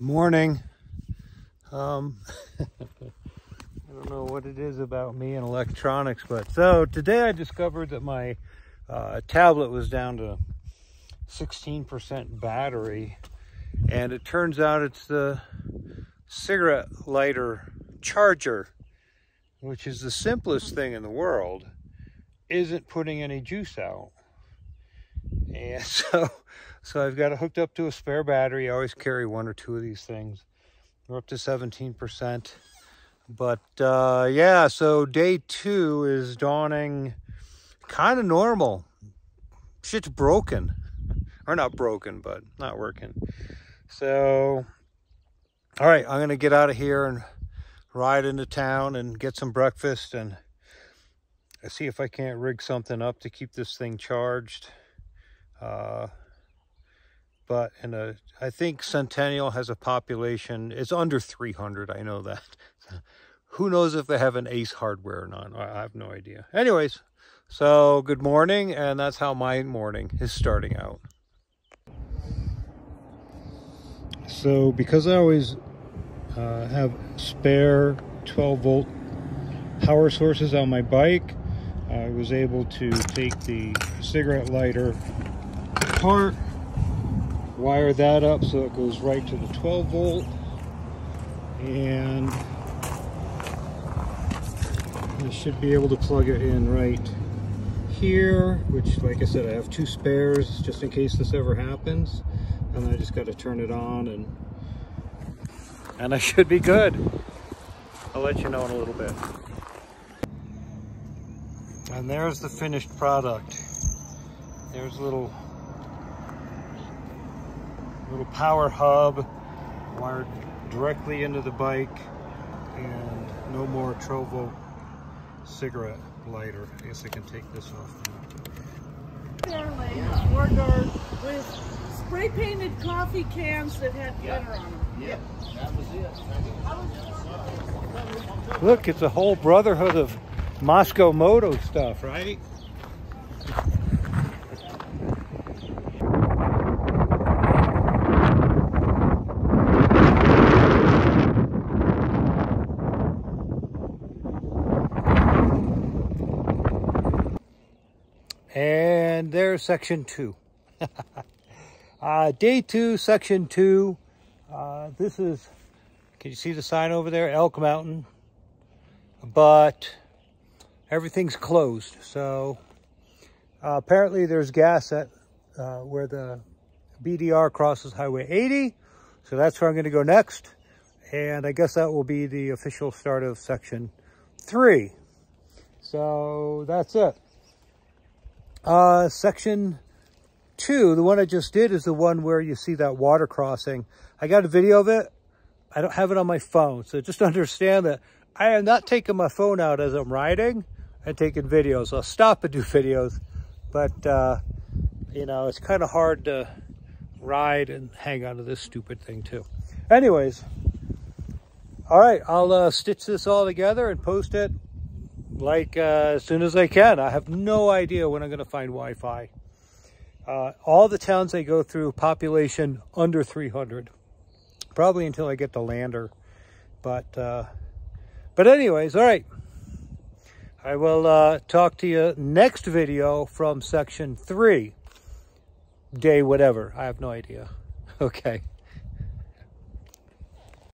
morning. Um, I don't know what it is about me and electronics, but so today I discovered that my uh, tablet was down to 16% battery and it turns out it's the cigarette lighter charger, which is the simplest thing in the world, isn't putting any juice out. And so so I've got it hooked up to a spare battery. I always carry one or two of these things. We're up to 17%. But uh, yeah, so day two is dawning kind of normal. Shit's broken. Or not broken, but not working. So, all right, I'm going to get out of here and ride into town and get some breakfast and see if I can't rig something up to keep this thing charged. Uh, but in a, I think Centennial has a population, it's under 300, I know that. Who knows if they have an ACE hardware or not, I have no idea. Anyways, so good morning, and that's how my morning is starting out. So because I always uh, have spare 12 volt power sources on my bike, I was able to take the cigarette lighter apart wire that up so it goes right to the 12 volt. And I should be able to plug it in right here which like I said I have two spares just in case this ever happens. And I just got to turn it on and and I should be good. I'll let you know in a little bit. And there's the finished product. There's a little little power hub wired directly into the bike and no more Trovo cigarette lighter. I guess I can take this off now. with spray painted coffee cans that had glitter on them. Yep, that was it. Look, it's a whole brotherhood of Mosko Moto stuff, right? And there's section two. uh, day two, section two. Uh, this is, can you see the sign over there? Elk Mountain. But everything's closed. So uh, apparently there's gas at uh, where the BDR crosses Highway 80. So that's where I'm going to go next. And I guess that will be the official start of section three. So that's it. Uh, section two, the one I just did is the one where you see that water crossing. I got a video of it. I don't have it on my phone. So just understand that I am not taking my phone out as I'm riding and taking videos. I'll stop and do videos, but uh, you know, it's kind of hard to ride and hang on to this stupid thing too. Anyways, all right, I'll uh, stitch this all together and post it like uh, as soon as I can. I have no idea when I'm going to find Wi-Fi. Uh, all the towns I go through, population under 300. Probably until I get to Lander. But, uh, but anyways, all right. I will uh, talk to you next video from section three. Day whatever. I have no idea. Okay.